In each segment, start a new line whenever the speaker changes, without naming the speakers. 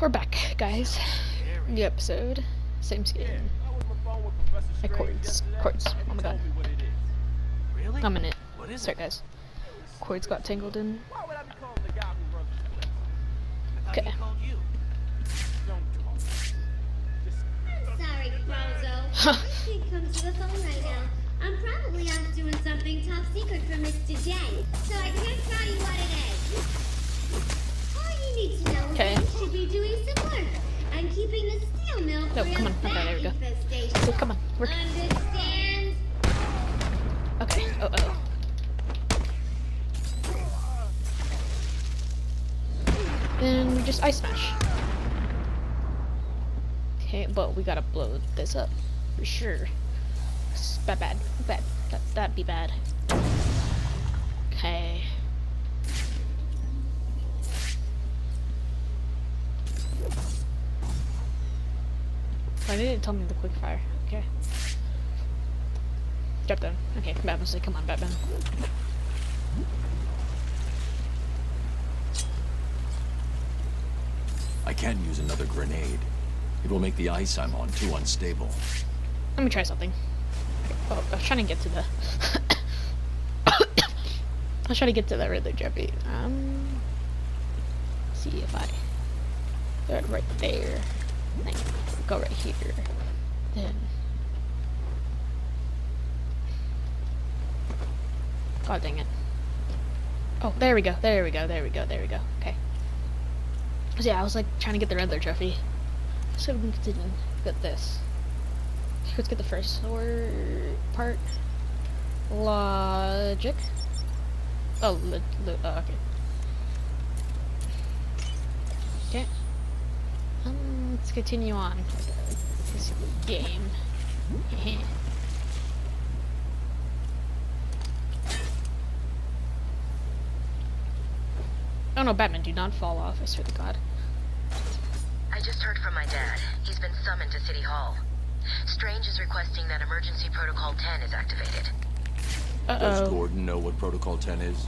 we're back, guys. New episode, same skin. Hey, cords, cords. Oh my god,
Really?
I'm in it.
What is
Sorry, guys. Cords got tangled in.
I thought
Okay.
he called you.
Sorry, Bozo. I can't come to the phone right now. I'm probably off doing something top secret for Mr. J, so I can't tell you what it is. Need to know
Okay.
should be doing some work and keeping the steel mill
No, come on. Okay, there we go. So, come on, work.
Understand?
Okay. Oh oh. Then we just ice smash. Okay, but we gotta blow this up for sure. Bad, bad, bad. That that'd be bad. Okay. Why didn't tell me the quick fire? Okay. Drop down. Okay, Batman say, come on, Batman.
I can't use another grenade. It will make the ice I'm on too unstable.
Let me try something. Oh, I was trying to get to the. I was trying to get to that Riddler Jeffy. Um. See if I. It right there. Then go right here. Then. God dang it. Oh, there we go. There we go. There we go. There we go. Okay. So yeah, I was like trying to get the Riddler trophy. So we didn't get this. Let's get the first word part. Logic. Oh, li- li- oh. Okay. Um, let's continue on. This game. oh no, Batman, do not fall off, I swear to God.
I just heard from my dad. He's been summoned to City Hall. Strange is requesting that Emergency Protocol 10 is activated.
Does
Uh-oh.
Gordon know what Protocol 10 is?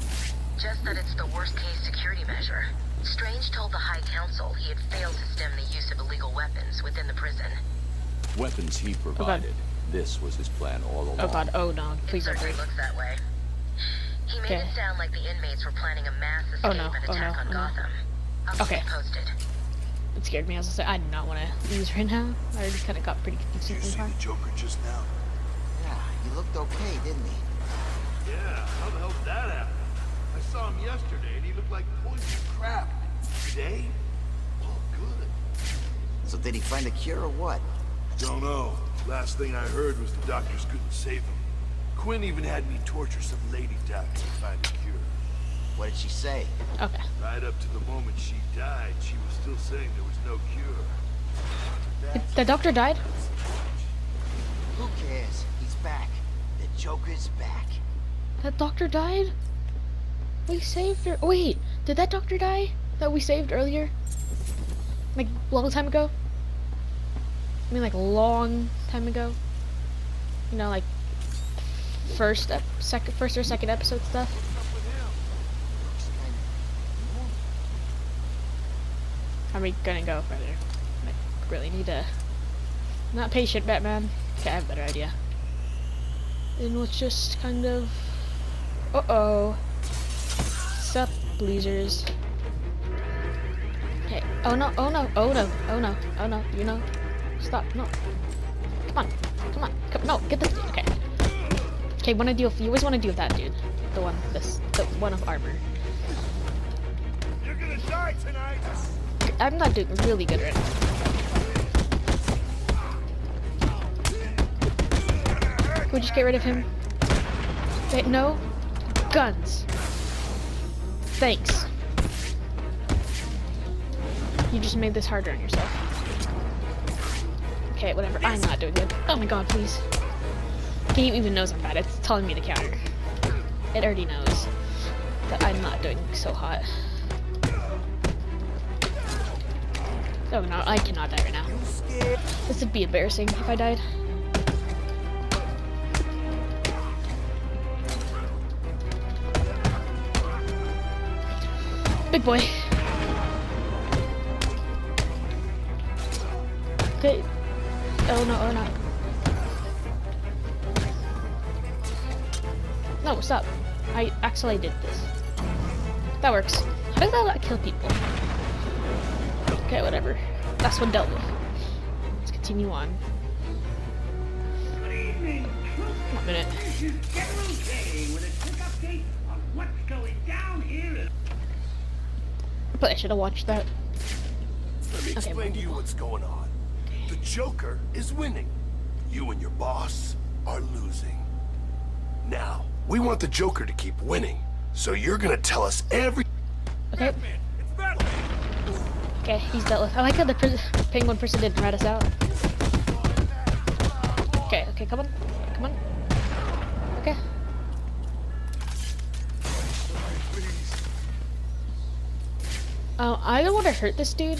Just that it's the worst case security measure. Strange told the High Council he had failed to stem the use of illegal weapons within the prison.
Weapons he provided. This was his plan all oh, along.
Oh god, oh no,
It
please don't
certainly
break.
looks that way. He made
Okay.
it sound like the inmates were planning a mass oh, escape
Oh, no.
and
Oh,
attack
no.
on
Oh.
Gotham. I'll keep
Okay.
you posted.
It scared me. I was gonna I do not want to lose right now. I already kind of got pretty confused.
You
decently
see the Joker just now?
Yeah, he looked okay, didn't he?
Yeah, how the hell did that happen? I saw him yesterday and he looked like poison crap. Today? All good.
So did he find a cure or what?
Don't know. Last thing I heard was the doctors couldn't save him. Quinn even had me torture some lady doctor to find a cure.
What did she say?
Okay.
Right up to the moment she died, she was still saying there was no cure.
Did the doctor died?
Who cares? He's back. The Joker's back.
That doctor died? We saved her. Wait, did that doctor die that we saved earlier? Like a long time ago? I mean, like long time ago. You know, like first, ep- second, first or second episode stuff.
Normal.
Are we gonna go further? I really need to. Not patient, Batman. Okay, I have a better idea. Then let's just kind of. Uh oh. Sup, losers. Hey. Oh no, oh no, oh no, oh no, oh no, you know. Stop, no. Come on, come on, come, no, get this dude, okay. Okay, wanna deal, you always wanna deal with that dude. The one, this, the one of armor.
You're gonna die tonight!
I'm not doing really good right now. Can we just get rid of him? Wait, no? Guns. Thanks. You just made this harder on yourself. Okay, whatever. I'm not doing good. Oh my god, please. Game even knows I'm bad. It's telling me to counter. It already knows that I'm not doing so hot. Oh no, I cannot die right now. This would be embarrassing if I died. Big boy. Okay. Oh no, oh no. No, stop. I actually did this. That works. How does that not kill people? Okay, whatever. That's one dealt with. Let's continue on.
Good evening,
One minute.
This is General K with a quick update on what's going down here.
But I should have watched that.
Let me
Okay,
explain to you what's going on. Joker is winning. You and your boss are losing. Now, we want the Joker to keep winning. So you're gonna tell us every
Okay. Okay, he's dealt with. I like how the penguin person didn't rat us out. Okay, okay, come on. Come on. Okay. Uh, I don't want to hurt this dude.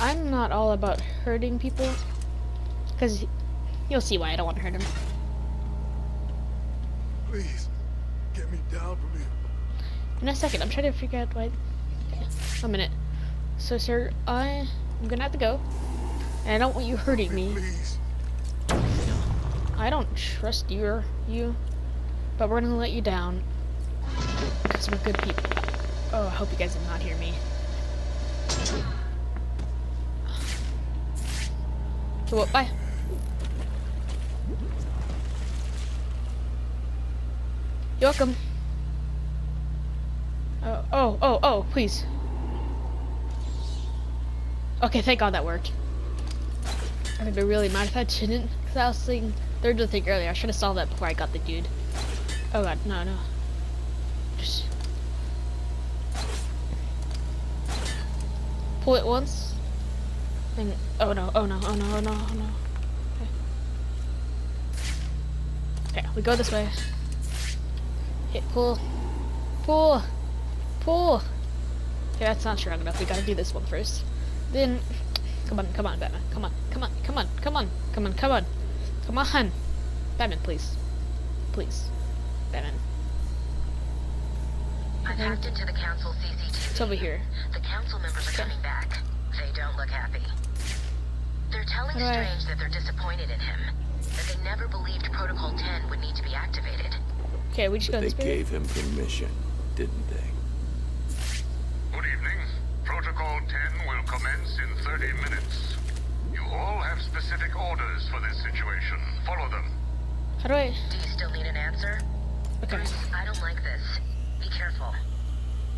I'm not all about hurting people. Because you'll see why I don't want to hurt him.
Please, get me down from here.
In a second, I'm trying to figure out why. A minute. So, sir, I, I'm gonna have to go. And I don't want you hurting me.
Please.
I don't trust you or you, but we're gonna let you down because we're good people. Oh, I hope you guys did not hear me. So what? Bye. You're welcome. Oh, oh, oh, oh, please. Okay, thank God that worked. I'd be really mad if I didn't, because I was thinking, third to think earlier, I should have solved that before I got the dude. Oh god, no, no. Just... Pull it once. And, oh no, oh no, oh no, oh no, oh no. Okay. Okay, we go this way. Hit, pull. Pull! Pull! Okay, that's not strong enough, we gotta do this one first. Then, Come on, come on, Batman. Come on, come on, come on, come on, come on, come on. Come on. Batman, please. Please. Batman.
I've hacked into the council CCTV.
It's over here.
The council members are coming back. They don't look happy. They're telling
How
Strange that they're disappointed in him. That they never believed Protocol 10 would need to be activated.
Okay, we just go
But they gave him permission, didn't they?
Good evening. Protocol 10 will commence in 30 minutes. You all have specific orders for this situation. Follow them.
How do I?
Do you still need an answer?
Okay.
Bruce, I don't like this. Be careful.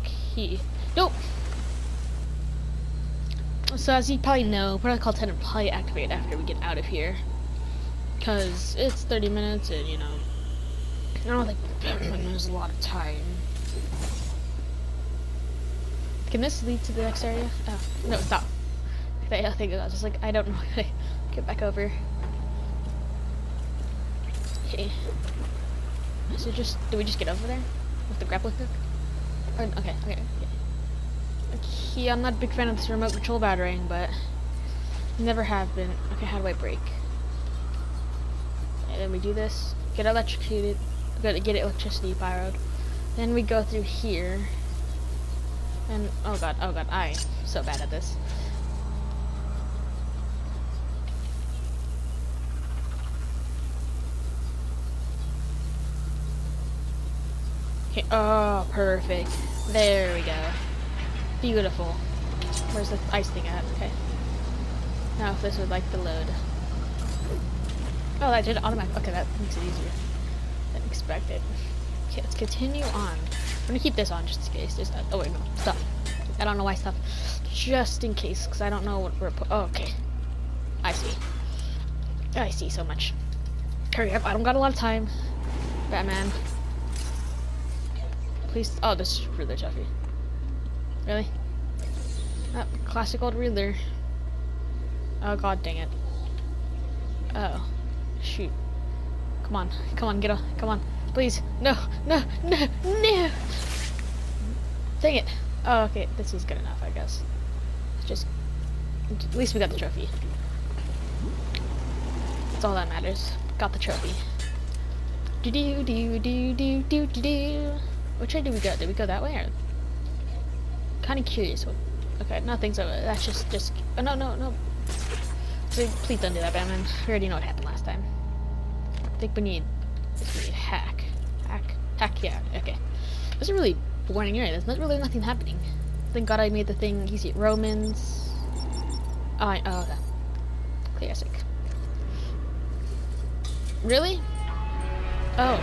Key. Nope. So as you probably know, Protocol 10 will probably activate after we get out of here. Because it's 30 minutes and, you know, I don't think there's a lot of time. Can this lead to the next area? Oh, no, stop. I think I was just like, I don't know how to get back over. Okay. So just, do we just get over there? With the grappling hook? Or, okay, okay, Okay, I'm not a big fan of this remote control battering, but never have been. Okay, how do I break? And then we do this, get electrocuted, get, get electricity pyroed. Then we go through here. And, oh god, oh god, I'm so bad at this. Okay, oh, perfect. There we go. Beautiful. Where's the ice thing at? Okay. Now if this would like to load. Oh, that did automatic. Okay, that makes it easier than expected. Okay, let's continue on. I'm gonna keep this on just in case. There's that. Oh wait, no, stop. I don't know why stuff. Just in case, because I don't know what we're. Oh, okay. I see. I see so much. Hurry up! I don't got a lot of time. Batman. Please. Oh, this is really Jeffy. Really? Oh, classic old Riddler. Oh god dang it. Oh. Shoot. Come on. Come on, get on. Come on. Please. No. No. No. No. Dang it. Oh, okay. This is good enough, I guess. Just. At least we got the trophy. That's all that matters. Got the trophy. Do do do do do do do. Which way did we go? Did we go that way or? Kind of curious. Okay, nothing. So that's just just. Oh, no, no, no. So please don't do that, Batman. We already know what happened last time. I think we need we need hack. Hack. Hack, yeah, okay. This is a really boring area. There's not really nothing happening. Thank god I made the thing easy. Romans. I, oh, okay. Classic. Really? Oh.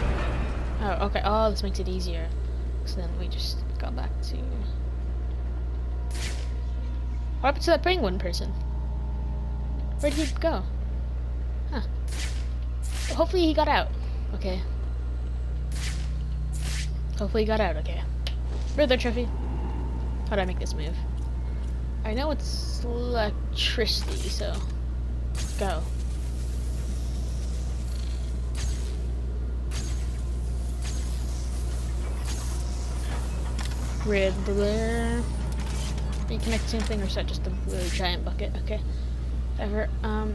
Oh, okay. Oh, this makes it easier. So then we just go back to... What happened to that penguin person? Where'd he go? Huh. Hopefully he got out. Okay. Hopefully he got out, okay. Further trophy. How do I make this move? I know it's electricity, so go. Riddler. You connect the same thing or is that just a really giant bucket? Okay. Ever um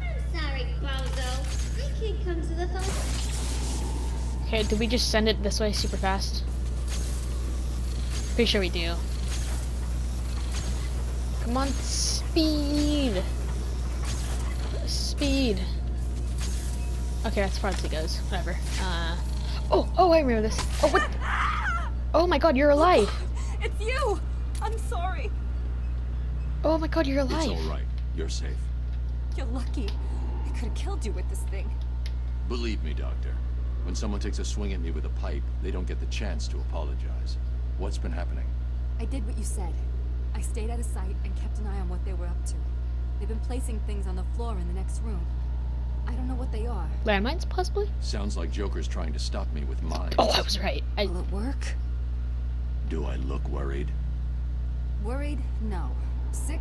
I'm sorry, Bozo. I can't come to the phone.
Okay, did we just send it this way super fast? Pretty sure we do. Come on, speed! Speed! Okay, that's far as it goes. Whatever. Uh, oh, oh, I remember this. Oh, what? Oh my god, you're alive!
It's you! I'm sorry.
Oh my god, you're alive!
It's all right. You're safe.
You're lucky. I could have killed you with this thing.
Believe me, Doctor. When someone takes a swing at me with a pipe, they don't get the chance to apologize. What's been happening?
I did what you said. I stayed out of sight and kept an eye on what they were up to. They've been placing things on the floor in the next room. I don't know what they are.
Landmines, possibly?
Sounds like Joker's trying to stop me with mine.
Oh, I was right. I,
Will it work?
Do I look worried?
Worried? No. Sick?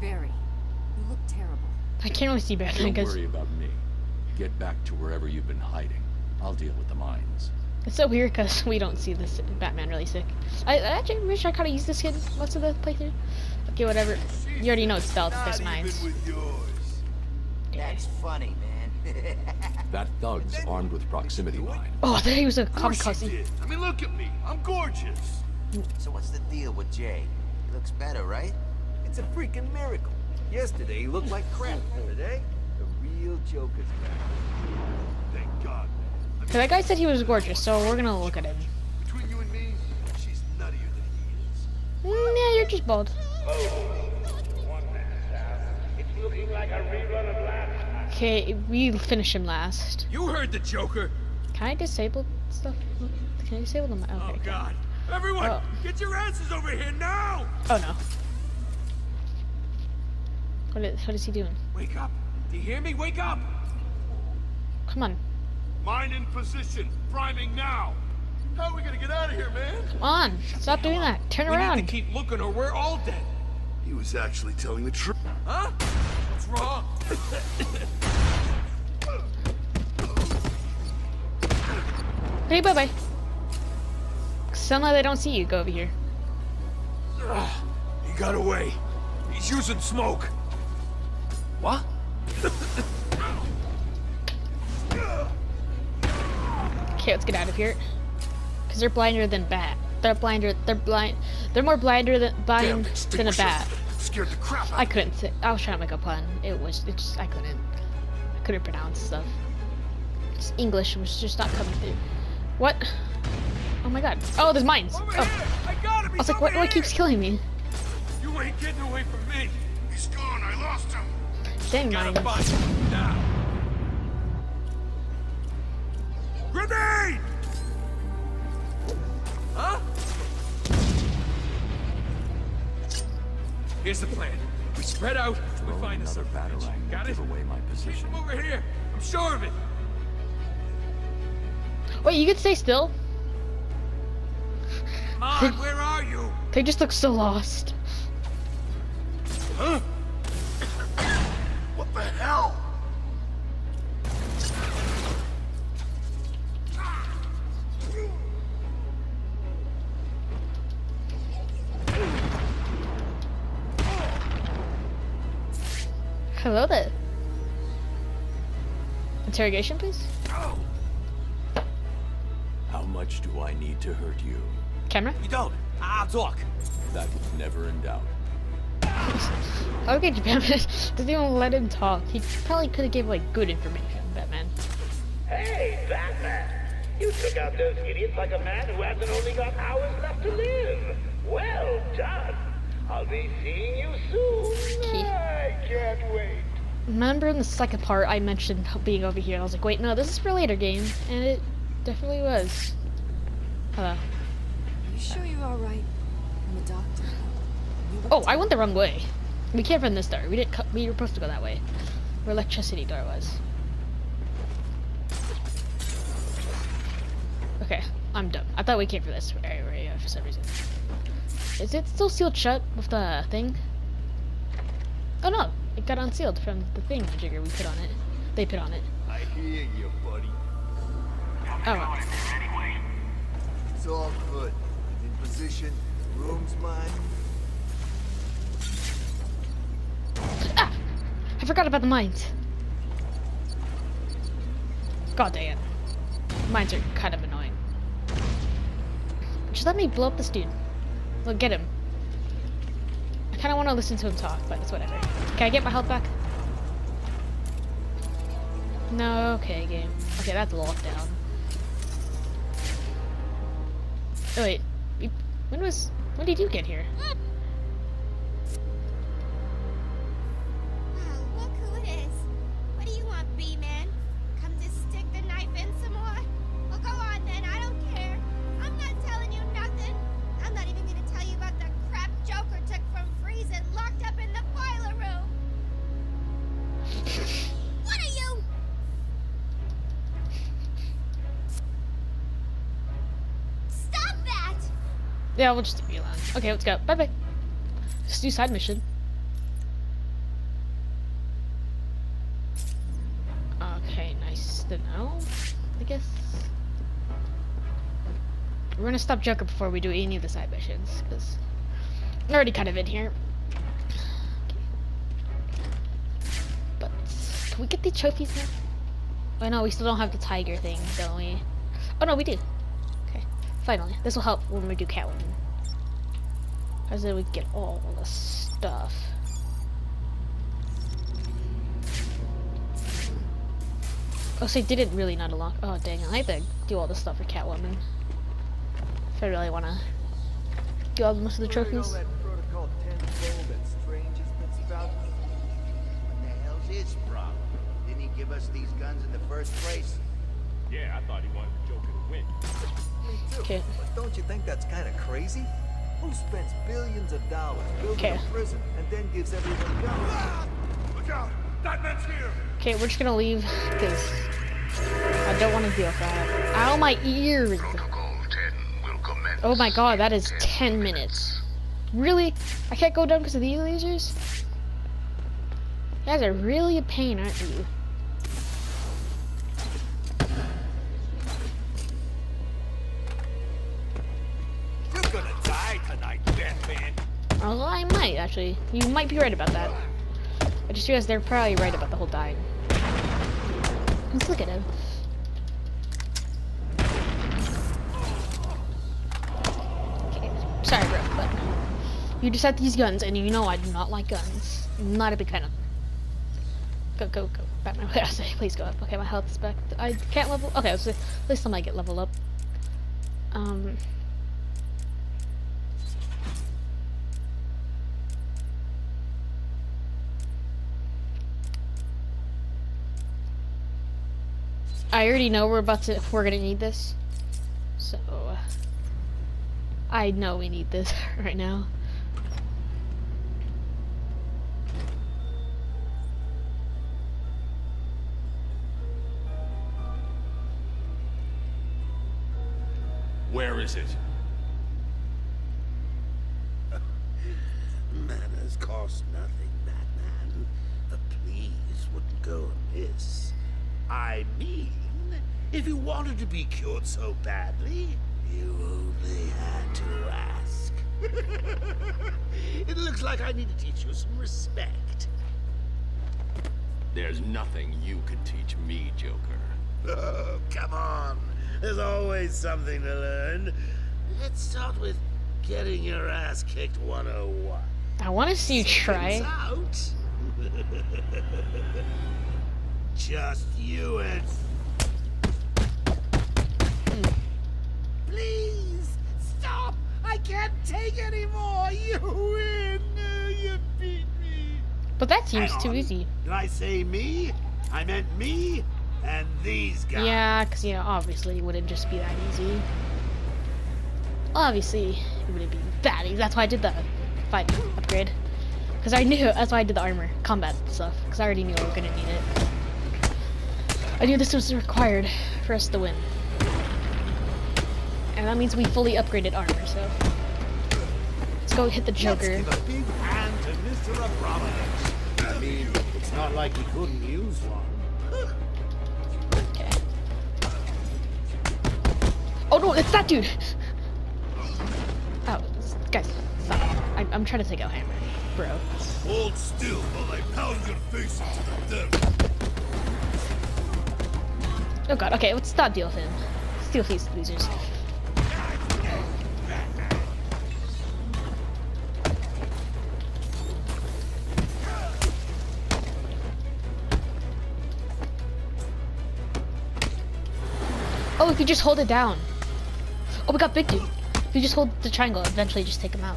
Very. You look terrible.
I can't really see Batman
Don't
because
worry about me. Get back to wherever you've been hiding. I'll deal with the mines.
it's so weird because we don't see this Batman really sick. I, I actually wish I could have used this kid most of the playthrough. Okay, whatever. You already know it's stealth. There's mines.
That's funny, man.
That thug's armed with proximity mine.
Oh, I thought he was a
Of course
kamikaze.
I mean, look at me. I'm gorgeous.
So what's the deal with Jay? He looks better, right?
It's a freaking miracle. Yesterday he looked like crap. Today, the real Joker's back.
Thank God.
So that guy said he was gorgeous, so we're gonna look at him.
Between you and me, she's nuttier than he is.
Mm, yeah, you're just bald.
It's looking like a rerun of last time.
Okay, we finish him last.
You heard the Joker.
Can I disable stuff? Can I disable them? Okay.
Oh
okay.
God! Everyone,
Oh.
get your asses over here now!
Oh no. What is, what is he doing?
Wake up! Do you hear me? Wake up!
Come on.
Mine in position. Priming now. How are we gonna get out of here, man?
Come on. Stop doing that. Turn
we
around.
need to keep looking, or we're all dead.
He was actually telling the truth.
Huh? What's wrong?
Hey, bye bye. Somehow they don't see you. Go over here.
He got away. He's using smoke.
What?
Okay, let's get out of here. Cause they're blinder than bat. They're blinder. They're blind. They're more blinder than
Damn
blind than a bat.
Scared the crap out
I couldn't say. I was trying to make a pun. It was. It just. I couldn't. I couldn't pronounce stuff. Just English was just not coming through. What? Oh my god. Oh, there's mines.
Over
Oh.
here! I got him!
I was like,
over
what, what keeps killing me?
You ain't getting away from me!
He's gone. I lost him.
Dang
Gotta
mines.
find him now! Grenade! Huh? Here's the plan. We spread out, we find
another
other bitch.
batarang
Got
will
it?
give away my
Keep
position.
him over here. I'm sure of it.
Wait, you could stay still?
Where are you?
They just look so lost.
Huh?
What the hell?
Hello there. Interrogation, please? Oh.
How much do I need to hurt you?
Camera?
You don't. I'll talk.
That was never in doubt.
Okay, Batman doesn't even let him talk. He probably could have gave like good information, Batman.
Hey, Batman! You took out those idiots like a man who hasn't only got hours left to live. Well done. I'll be seeing you soon. I can't wait.
Remember in the second part I mentioned being over here. I was like, wait, no, this is for later game, and it definitely was. Hello.
You sure you're all right? I'm a doctor.
Oh, I went the wrong way. We can't from this door. We didn't. co- We were supposed to go that way, where electricity door was. Okay, I'm done. I thought we came for this area for some reason. Is it still sealed shut with the thing? Oh no, it got unsealed from the thing the jigger we put on it. They put on it.
I hear you, buddy.
Oh,
It's all good. Position. Room's mine.
Ah! I forgot about the mines. God damn. it. Mines are kind of annoying. Just let me blow up this dude. Look, get him. I kind of want to listen to him talk, but it's whatever. Can I get my health back? No, okay, game. Okay, that's locked down. Oh, wait. When was... When did you get here? Yeah, we'll just you alone. Okay, let's go. Bye bye. Let's do side mission. Okay, nice to know. I guess. We're gonna stop Joker before we do any of the side missions, because I'm already kind of in here. But can we get the trophies now? Oh no, we still don't have the tiger thing, don't we? Oh no, we do. Okay, finally. This will help when we do Catwoman. Because then we can get all the stuff. Oh, so I didn't really not unlock. Oh, dang. I have to do all this stuff for Catwoman. If I really want to do all the most of the
Where did all
trophies.
that Protocol 10 bull that Strange has been spouting?
What the hell's his problem? Didn't he give us these guns in the first place?
Yeah, I thought he wanted the Joker to win.
Me too.
Okay.
But don't you think that's kind of crazy? Who spends billions of dollars building
Okay.
a prison and then gives everyone guns? Ah!
Look out! That man's here!
Okay, we're just gonna leave because I don't want to deal with that. Ow, my ears!
Protocol 10 will commence.
Oh my god, that is 10 minutes. Really? I can't go down because of these lasers? You guys are really a pain, aren't you? Actually. You might be right about that. I just realized they're probably right about the whole dying. Let's look at him. Okay, sorry, bro, but you just had these guns, and you know I do not like guns. I'm not a big fan of them. Go, go, go. Batman, what I say? Please go up. Okay, my health is back. I can't level. Okay, so at least I might get leveled up. Um. I already know we're about to we're gonna need this. So uh, I know we need this right now.
Where is it?
Manners cost nothing, Batman. The pleas wouldn't go amiss. I mean, if you wanted to be cured so badly, you only had to ask. it looks like I need to teach you some respect.
There's nothing you could teach me, Joker.
Oh, come on. There's always something to learn. Let's start with getting your ass kicked 101.
I want to see you try.
Out? Just you and. Please stop! I can't take anymore. You win. You beat me.
But that seems too easy.
Did I say me? I meant me and these guys.
Yeah, because, you know, obviously it wouldn't just be that easy. Obviously, it wouldn't be that easy. That's why I did the fight upgrade. Because I knew, that's why I did the armor, combat stuff. Because I already knew we were going to need it. I knew this was required for us to win. And that means we fully upgraded armor, so. Let's go hit the
Let's
Joker.
give a big hand to Mr. Abramovici. I mean, it's not like he couldn't use one.
Okay. Oh no, it's that dude! Oh, guys, stop. I, I'm trying to take out Hammer, bro.
Hold still while I pound your face into the dirt.
Oh god, okay, let's stop deal with him. Steal these losers. Oh, if you just hold it down. Oh, we got big dude. If you just hold the triangle, eventually just take him out.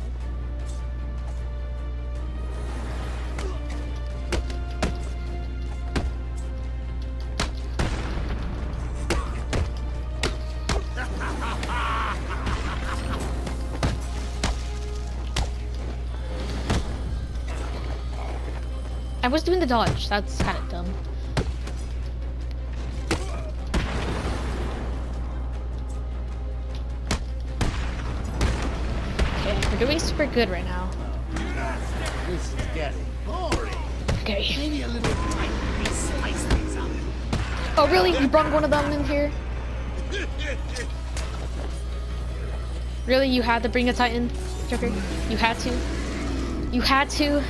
I was doing the dodge. That's kind of dumb. Okay, we're doing super good right now.
This is getting boring.
Okay.
Maybe a little spice things up.
Oh, really? You brought one of them in here? Really? You had to bring a Titan, Joker? You had to? You had to?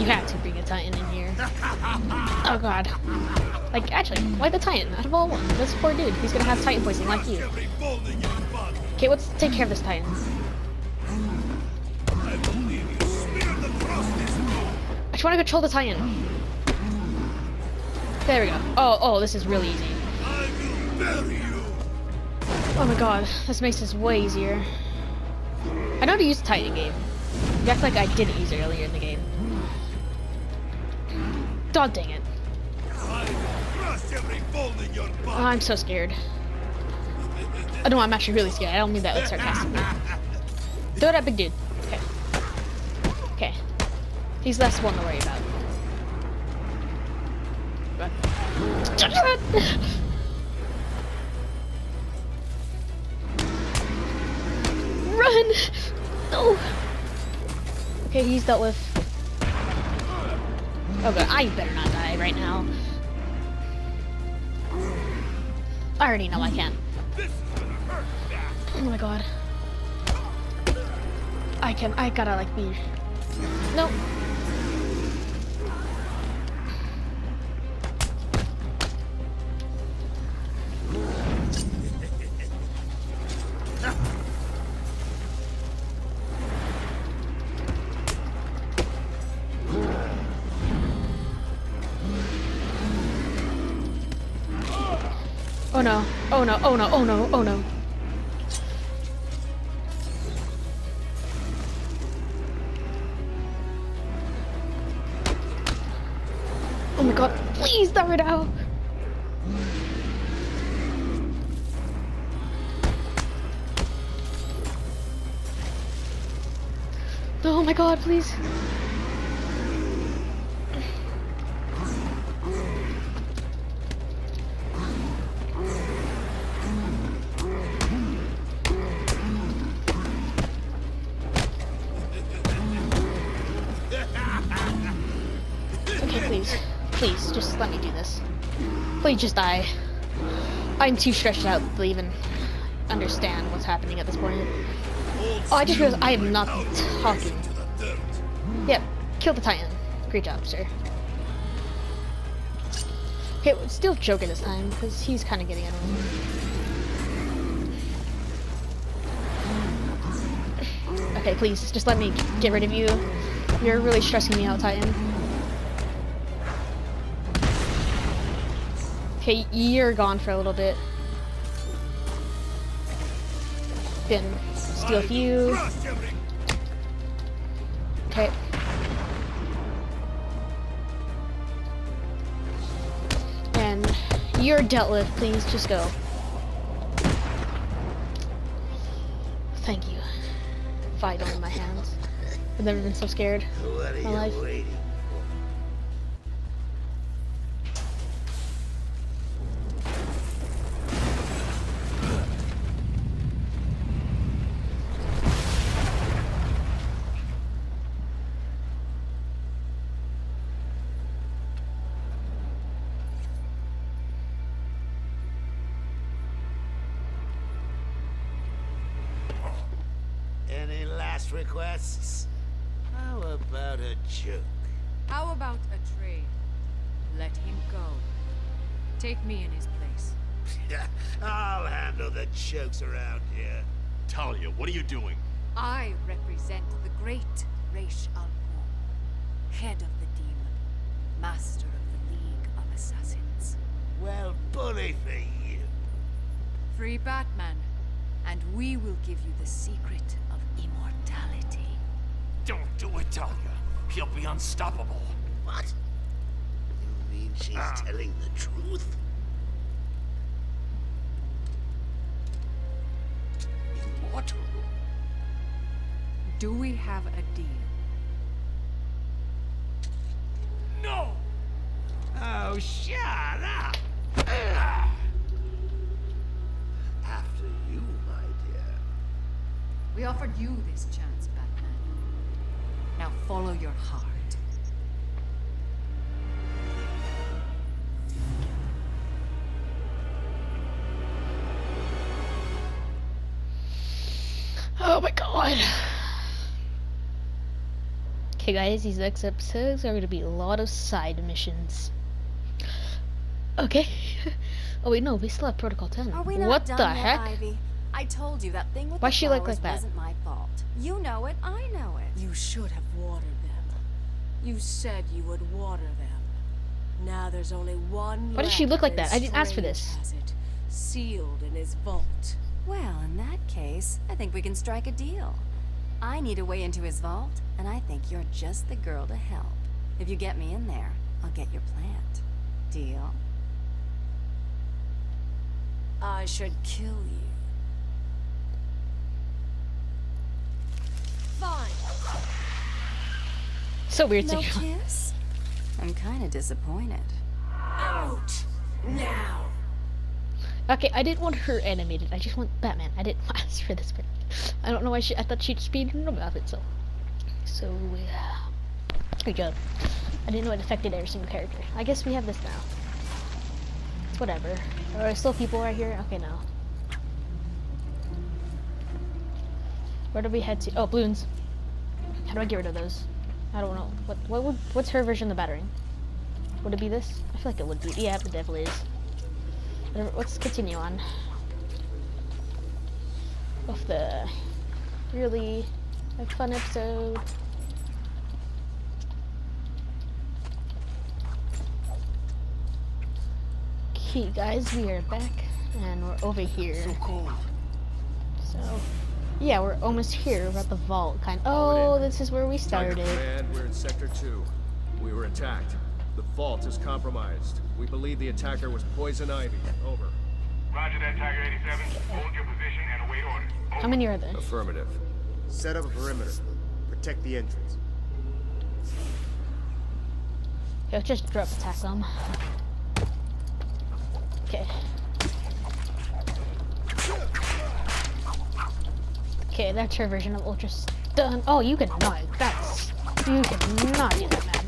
You had to bring a Titan in here. Oh god. Like, actually, why the Titan? Out of all one, this poor dude, he's gonna have Titan poisoning like you. Okay, let's take care of this Titan. I just want to control the Titan. There we go. Oh, oh, this is really easy. Oh my god, this makes this way easier. I know how to use Titan game. Act like I didn't use it earlier in the game. God dang it. Oh, I'm so scared. Oh no, I'm actually really scared. I don't mean that like sarcastically. Throw that big dude. Okay. Okay. He's less one to worry about. Run. Run! No! Okay, he's dealt with. Oh god, I better not die right now. I already know I can. Oh my god. I can, I gotta like be. Nope. Oh no, oh no, oh no, oh no, oh no. Oh my god, please dumb it out. Oh my god, please. Just die. I'm too stretched out to even understand what's happening at this point. Oh, I just realized I am not talking. Yep, kill the Titan. Great job, sir. Okay, still Joker this time, because he's kind of getting annoying. Okay, please, just let me get rid of you. You're really stressing me out, Titan. Okay, you're gone for a little bit. Then steal you. Okay. And you're dealt with, please, just go. Thank you. Fight on my hands. I've never been so scared.
Are
My life.
What are you doing?
I represent the great Ra's al Ghul, head of the demon, master of the League of Assassins.
Well, bully for you.
Free Batman, and we will give you the secret of immortality.
Don't do it, Talia. He'll be unstoppable.
What? You mean she's ah. telling the truth? Immortal?
Do we have a deal?
No!
Oh, shut up! After you, my dear.
We offered you this chance, Batman. Now follow your heart.
Okay guys, these next episodes are gonna be a lot of side missions. Okay. oh wait, no, we still have Protocol 10.
Are we not
what
done
the
yet,
heck?
Ivy? I told you that thing with
Why
the
she look like that?
wasn't my fault. You know it, I know it.
You should have watered them. You said you would water them. Now there's only one
Why does she look like that? I didn't ask for this.
Has it, sealed in his vault.
Well, in that case, I think we can strike a deal. I need a way into his vault, and I think you're just the girl to help. If you get me in there, I'll get your plant. Deal?
I should kill you. Fine.
So weird
No
seeing-
kiss? I'm kind of disappointed.
Out now.
Okay, I didn't want her animated. I just want Batman. I didn't ask for this. But I don't know why she. I thought she'd speed about it. So, so yeah. Good job. I didn't know it affected every single character. I guess we have this now. It's whatever. Are there still people right here? Okay, no. Where do we head to? Oh, balloons. How do I get rid of those? I don't know. What? What would? What's her version of the battering? Would it be this? I feel like it would be. Yeah, it definitely is. Let's continue on. Of the really like fun episode. Okay, guys, we are back and we're over here. So
cold.
So, yeah, we're almost here. We're at the vault, kind. Of. Oh, this is where we started.
Command, we're in Sector 2. We were attacked. The vault is compromised. We believe the attacker was Poison Ivy. Over.
Roger that, Tiger 87. Hold your position and await orders.
How many are there?
Affirmative.
Set up a perimeter. Protect the entrance.
Okay, let's just drop attack them. Okay. Okay, that's your version of Ultra Stun. Oh, you can cannot. That's. You cannot do that, man.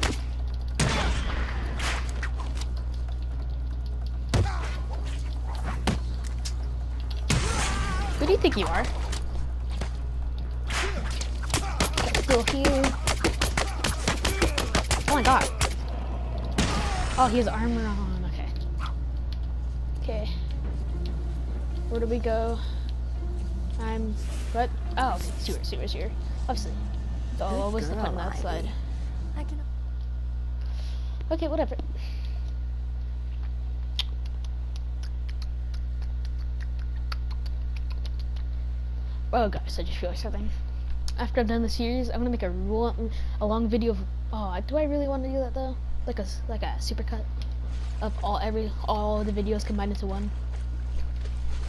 Who do you think you are? Still here. Oh my god. Oh, he has armor on. Okay. Okay. Where do we go? I'm What? Oh, okay. Sewer, sewer, sewer. Obviously. Oh, what was the fun outside?
Ivy. I can
Okay, whatever. Oh guys, I just realized something. After I've done the series, I'm gonna make a long, a long video of. Oh, do I really want to do that though? Like a like a supercut of all every all the videos combined into one.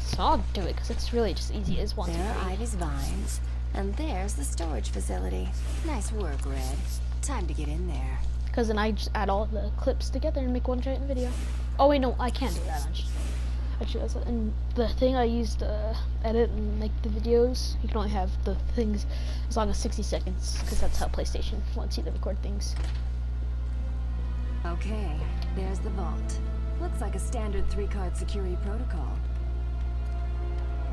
So I'll do it because it's really just easy as one.
There are. Ivy's vines, and there's the storage facility. Nice work, Red. Time to get in there.
Because then I just add all the clips together and make one giant video. Oh wait, no, I can't do that. Actually, that's and the thing I used to uh, edit and make the videos, you can only have the things as long as 60 seconds, because that's how PlayStation wants you to record things.
Okay, there's the vault. Looks like a standard three-card security protocol.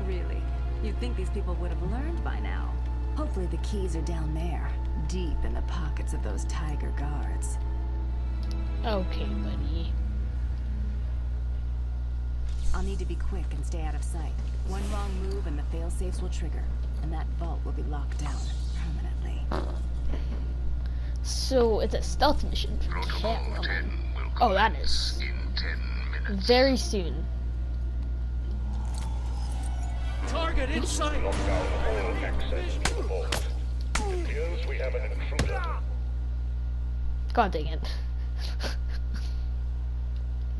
Really? You'd think these people would have learned by now. Hopefully the keys are down there, deep in the pockets of those tiger guards.
Okay, buddy.
I'll need to be quick and stay out of sight. One wrong move and the fail-safes will trigger, and that vault will be locked down permanently.
So it's a stealth mission for oh, Catwoman. Oh, that is very soon.
Target in sight.
Access to the vault. Appears we have an intruder.
God dang it.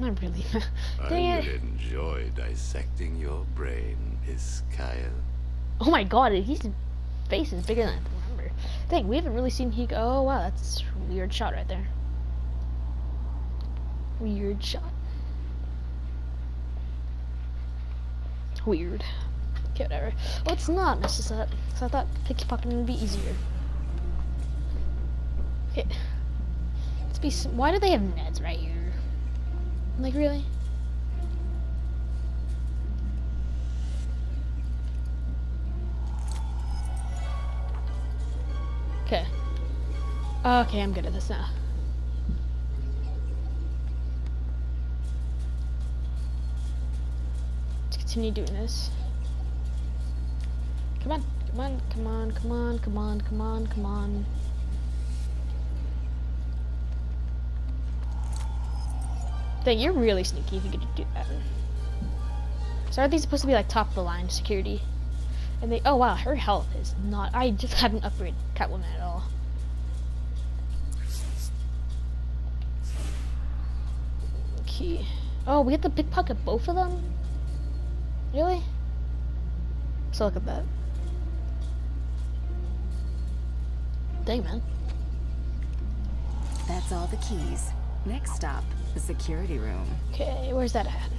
Not really. dang
I
it.
enjoy dissecting your brain, Miss Kyle.
Oh my god, his face is bigger than I remember. Dang, we haven't really seen he. Oh wow, that's a weird shot right there. Weird shot. Weird. Okay, whatever. Well, it's not necessary. So I thought pickpocketing would be easier. Okay. Let's be. Why do they have nets right here? Like really? Okay. Okay, I'm good at this now. Let's continue doing this. Come on, come on, come on, come on, come on, come on, come on. Dang, you're really sneaky if you to do that. So are these supposed to be like top of the line security? And they, oh wow, her health is not, I just haven't upgraded Catwoman at all. Okay. Oh, we have to pickpocket both of them? Really? So look at that. Dang, man.
That's all the keys. Next stop, the security room.
Okay, where's that at?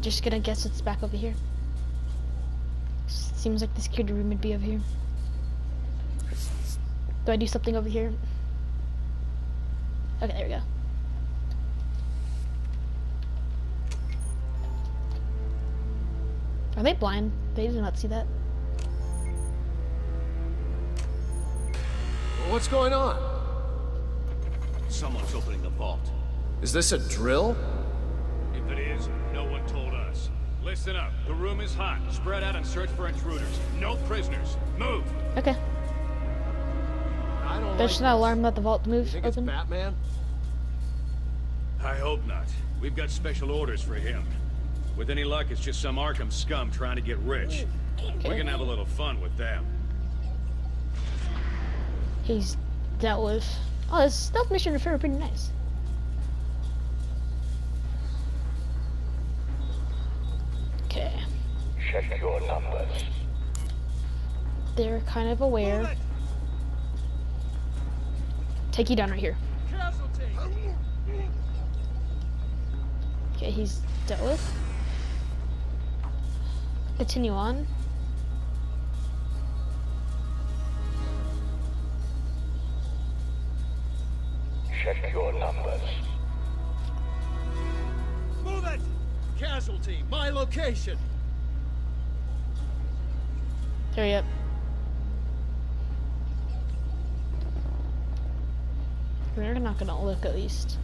Just gonna guess it's back over here. Seems like the security room would be over here. Do I do something over here? Okay, there we go. Are they blind? They did not see that.
What's going on?
Someone's opening the vault.
Is this a drill?
If it is, no one told us. Listen up. The room is hot. Spread out and search for intruders. No prisoners. Move.
Okay.
I don't
There's
like
an alarm that the vault move
think it's
open.
Batman?
I hope not. We've got special orders for him. With any luck, it's just some Arkham scum trying to get rich. We can have a little fun with them.
He's dealt with. Oh, this stealth mission is pretty nice. Okay,
Check your numbers.
they're kind of aware. Take you down right here. Okay, he's dealt with. Continue on.
Check your numbers.
Move it! Casualty, my location.
Hurry up. We're not gonna look at least.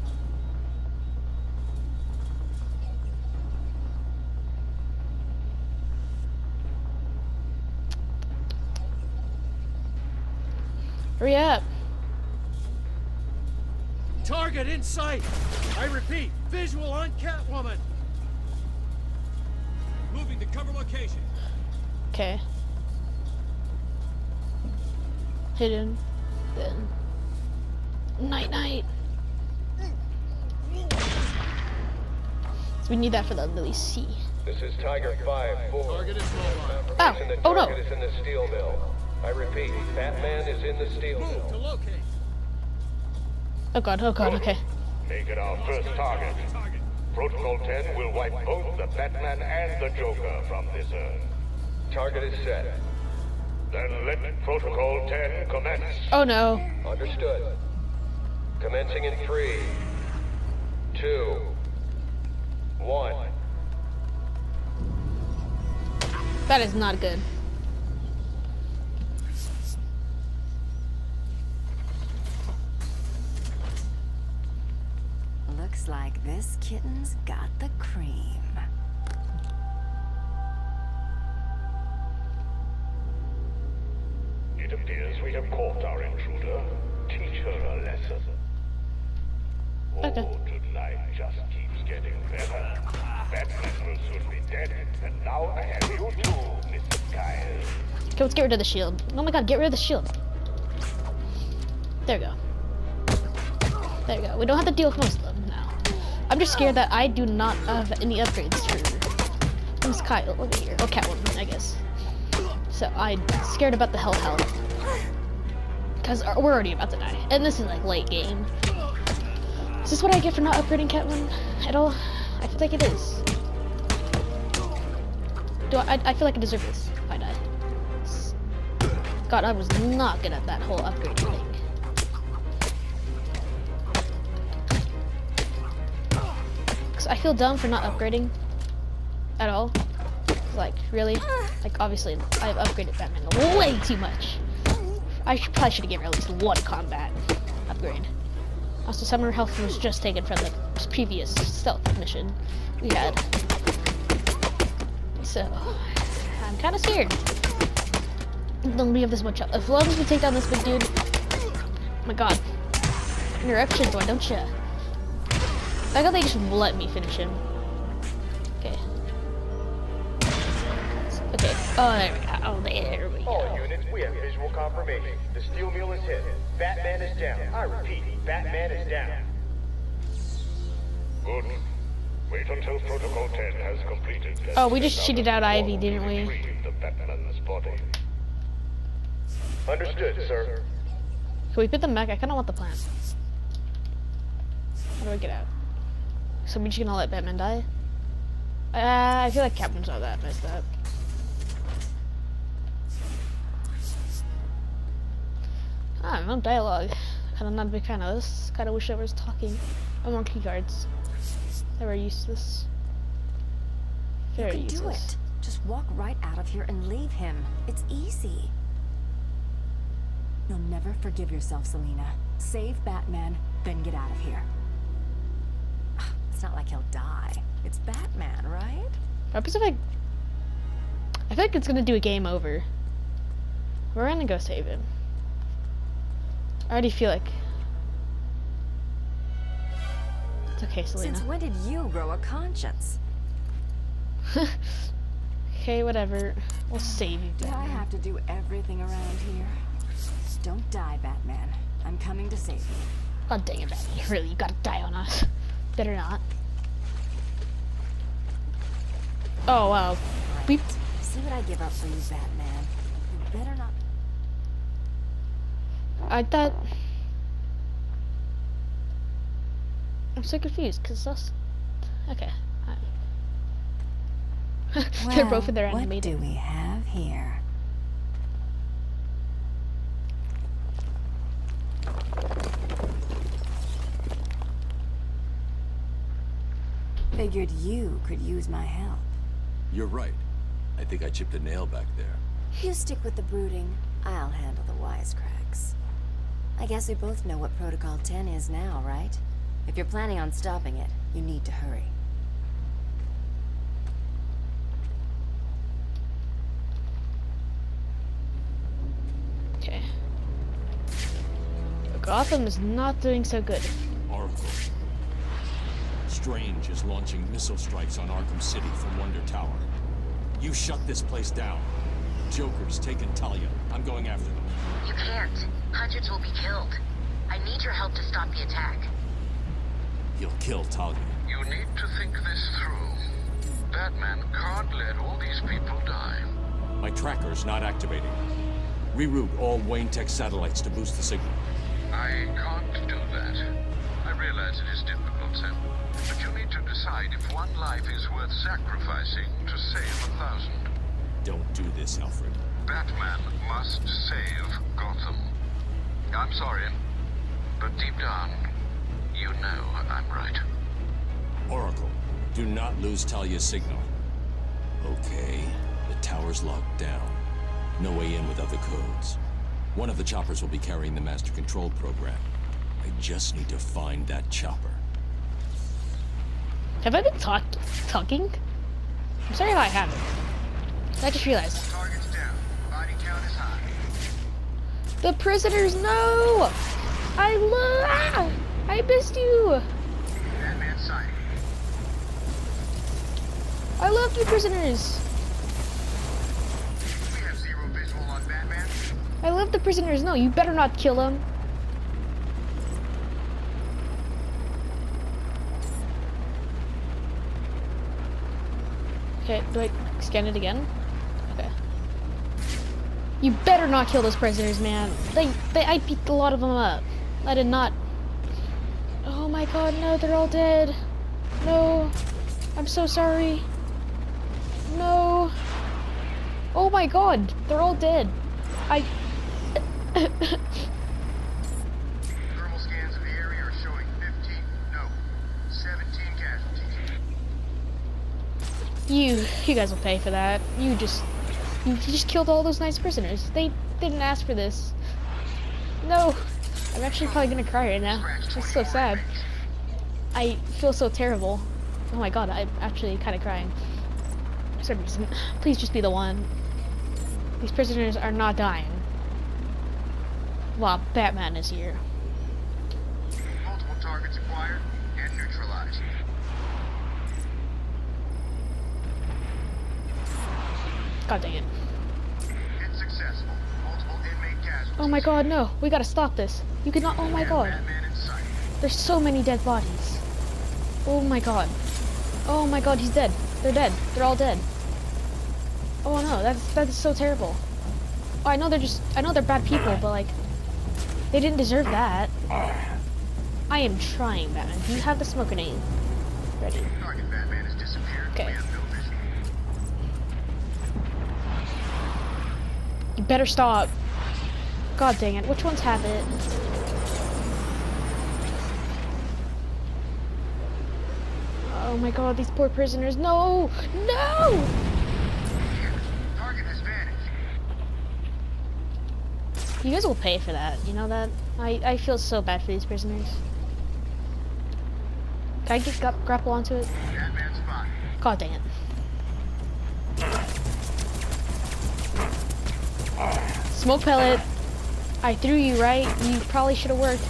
Hurry up.
Target in sight! I repeat, visual on Catwoman!
Moving to cover location.
Okay. Hidden. Then. Night night. We need that for the Lily C.
This is Tiger 5-4.
Target is mobile.
Oh,
The
oh no.
target is in the steel mill. I repeat, Batman is in the steel
Move to locate.
Oh god, oh god, okay.
Make it our first target. Protocol 10 will wipe both the Batman and the Joker from this Earth.
Target is set.
Then let Protocol 10 commence.
Oh no.
Understood. Commencing in three, two, one.
That is not good.
Looks like this kitten's got the cream.
It appears we have caught our intruder. Teach her a lesson.
Okay.
Oh, tonight just keeps getting better. Batman will soon be dead, and now I have you too, Mrs. Kyle.
Okay, let's get rid of the shield. Oh my god, get rid of the shield. There we go. There we go. We don't have to deal with most of them now. I'm just scared that I do not have any upgrades for Miss Kyle over here. Or Catwoman, I guess. So I'm scared about the health health. Because we're already about to die. And this is like late game. Is this what I get for not upgrading Catwoman at all? I feel like it is. Do I, I, I feel like I deserve this if I die. God, I was not good at that whole upgrading thing. I feel dumb for not upgrading at all. Like, really? Like, obviously, I've upgraded Batman way too much. I should, probably should have given at least one combat upgrade. Also, Summer Health was just taken from the previous stealth mission we had. So, I'm kind of scared. Don't we have this much. As long as we take down this big dude. Oh my god. Interruptions, why don't ya? I thought they just let me finish him. Okay. Okay. Oh, there we go. Oh, there we go.
All units, we have visual confirmation. The steel mill is hit. Batman is down. I repeat, Batman is down.
Good. Wait until Protocol 10 has completed.
Oh, we just cheated out Ivy, didn't we?
The Batman's body.
Understood, sir.
Can we put them back? I kind of want the plant. How do I get out? So we just gonna let Batman die? Uh, I feel like Captain's not that messed up. Ah, no dialogue. Kind of not a big fan of this. Kind of wish I was talking. I want key cards. They were useless. Very
you can
useless.
do it. Just walk right out of here and leave him. It's easy. You'll never forgive yourself, Selina. Save Batman, then get out of here. It's not like he'll die. It's Batman, right?
What happens if I... I feel like it's gonna do a game over. We're gonna go save him. I already feel like... It's okay, Selina.
Since when did you grow a conscience?
okay, whatever. We'll save you, Batman.
Do I have to do everything around here? Don't die, Batman. I'm coming to save you.
Oh, dang it, Batman. Really, you gotta die on us. Better not. Oh, wow. We...
See what I give up for you, Batman. You better not.
I thought... I'm so confused, because us... Okay. alright. They're both in their animated.
what do we have here? Figured you could use my help.
You're right. I think I chipped a nail back there.
You stick with the brooding. I'll handle the wisecracks. I guess we both know what Protocol 10 is now, right? If you're planning on stopping it, you need to hurry.
Okay. Gotham is not doing so good.
Oracle. Strange is launching missile strikes on Arkham City from Wonder Tower. You shut this place down. Joker's taken Talia. I'm going after them.
You can't. Hundreds will be killed. I need your help to stop the attack.
He'll kill Talia.
You need to think this through. Batman can't let all these people die.
My tracker's not activating. Reroute all Wayne Tech satellites to boost the signal.
I can't do that. I realize it is difficult, Sam. But you need to decide if one life is worth sacrificing to save a thousand.
Don't do this, Alfred.
Batman must save Gotham. I'm sorry, but deep down, you know I'm right.
Oracle, do not lose Talia's signal. Okay, the tower's locked down. No way in with other codes. One of the choppers will be carrying the master control program. I just need to find that chopper.
Have I been talk talking? I'm sorry if I haven't. I just realized. The prisoners, no! I love. I missed you. I love you, prisoners. I love the prisoners. No, you better not kill them. Okay, do I scan it again? Okay. You better not kill those prisoners, man. They, they, I beat a lot of them up. I did not. Oh my god, no, they're all dead. No. I'm so sorry. No. Oh my god, they're all dead. I...
Thermal scans of the area are showing 15, no, 17 casualties.
You, you guys will pay for that. You just, you just killed all those nice prisoners. They didn't ask for this. No, I'm actually probably gonna cry right now. It's so sad. I feel so terrible. Oh my god, I'm actually kind of crying. Sorry, just- Please just be the one. These prisoners are not dying. While Batman is here.
Multiple targets acquired and neutralized.
God dang it.
Hit successful. Multiple inmate casualties.
Oh my god, no. We gotta stop this. You cannot. Oh my god.
Batman in sight.
There's so many dead bodies. Oh my god. Oh my god, he's dead. They're dead. They're all dead. Oh no, that's that's so terrible. Oh, I know they're just I know they're bad people, but like they didn't deserve that. I am trying, Batman. Do you have the smoke grenade? Ready. Better stop. God dang it. Which ones have it? Oh my god, these poor prisoners. No! No!
Target has vanished.
You guys will pay for that. You know that? I, I feel so bad for these prisoners. Can I get gra grapple onto it? God dang it. Smoke pellet. I threw you, right? You probably should have worked.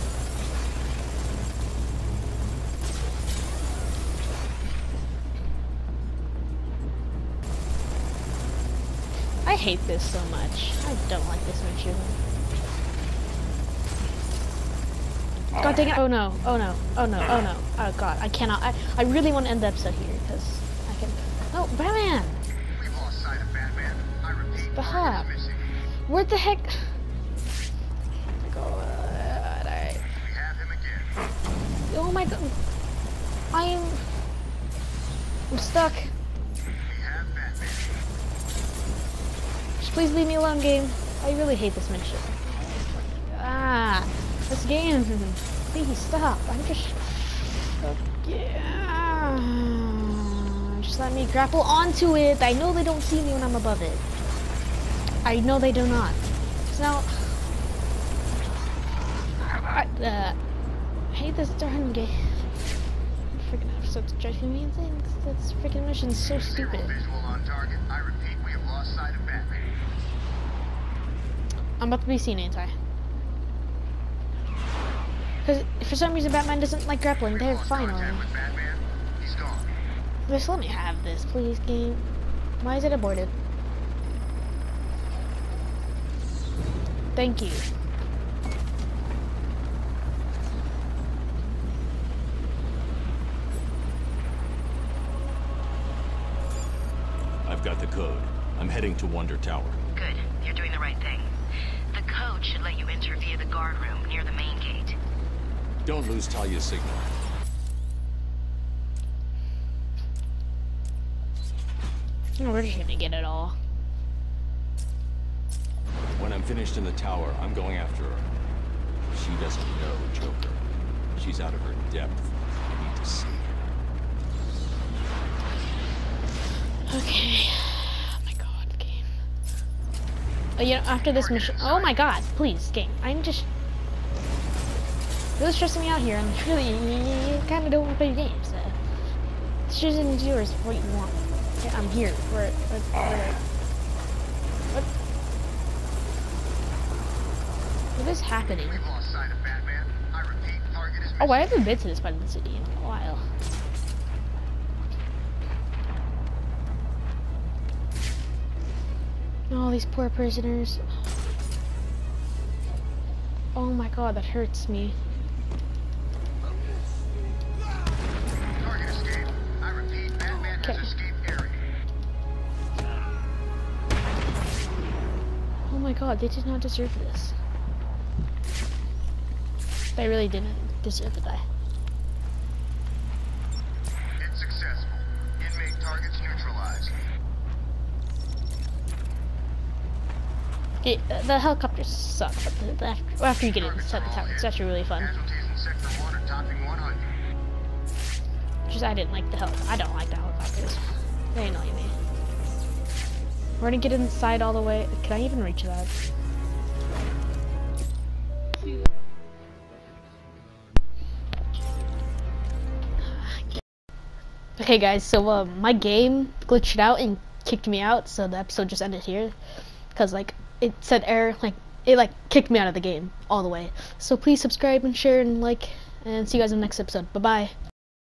I hate this so much. I don't like this mission. God dang it. Oh no. Oh no. Oh no. Oh no. Oh god. I cannot. I, I really want to end the episode here because I can. No, Batman!
We've lost sight of Batman. I repeat.
Where the heck? Oh
again.
Oh my god. I am. I'm stuck. Just please leave me alone, game. I really hate this mission. Ah, this game. Please stop. I'm just. Yeah. Just let me grapple onto it. I know they don't see me when I'm above it. I know they do not. So. I, uh, I hate this darn game. Freaking episode's driving me insane. This freaking mission's so stupid.
Zero visual on target. I repeat, we have lost sight of Batman.
I'm about to be seen, ain't I? Because for some reason Batman doesn't like grappling. They're fine on me. Just let me have this, please, game. Why is it aborted? Thank you.
I've got the code. I'm heading to Wonder Tower.
Good. You're doing the right thing. The code should let you enter via the guard room near the main gate.
Don't lose Talia's signal.
We're just gonna get it all.
When I'm finished in the tower, I'm going after her. She doesn't know Joker. She's out of her depth. I need to see her.
Okay. Oh my god, game. Oh, after this mission. Oh my god, please, game. I'm just really stressing me out here. I'm really kind of don't want to play games. Uh, choosing yours what you want. I'm here for it. What? What? What is happening? Oh, I haven't been to this part of the city in a while. All these poor prisoners. Oh my god, that hurts me. Okay. Oh my god, they did not deserve this. They really didn't deserve to die.
It's successful. Inmate targets neutralized.
It, uh, the helicopter sucks but the, the, after, after you get inside the tower, it's actually really fun.
Casualties in Sector 1 are topping 100.
Just I didn't like the hel- I don't like the helicopters. They annoy me. We're gonna get inside all the way. Can I even reach that? Okay guys, so um, my game glitched out and kicked me out, so the episode just ended here. Cause like, it said error, like, it like kicked me out of the game all the way. So please subscribe and share and like, and see you guys in the next episode. Bye bye.